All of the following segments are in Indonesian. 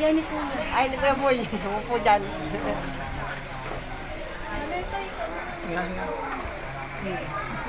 Ayaw ni Kuya. Ayaw ni Kuya Boy. Upo dyan. Tingnan, tingnan. Hmm.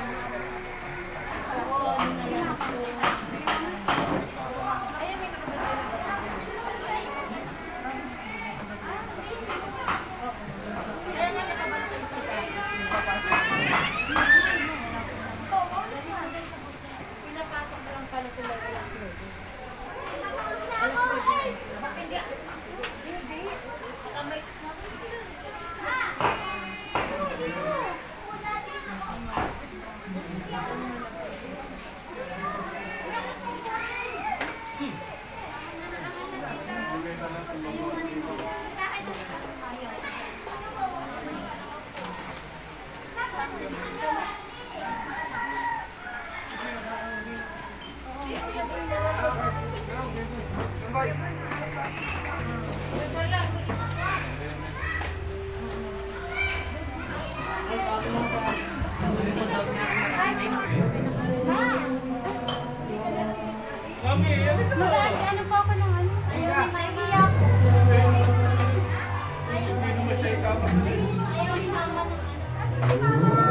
Kami, ya betul. Ano po Thank you.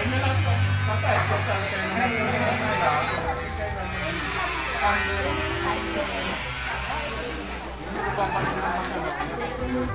Thank you.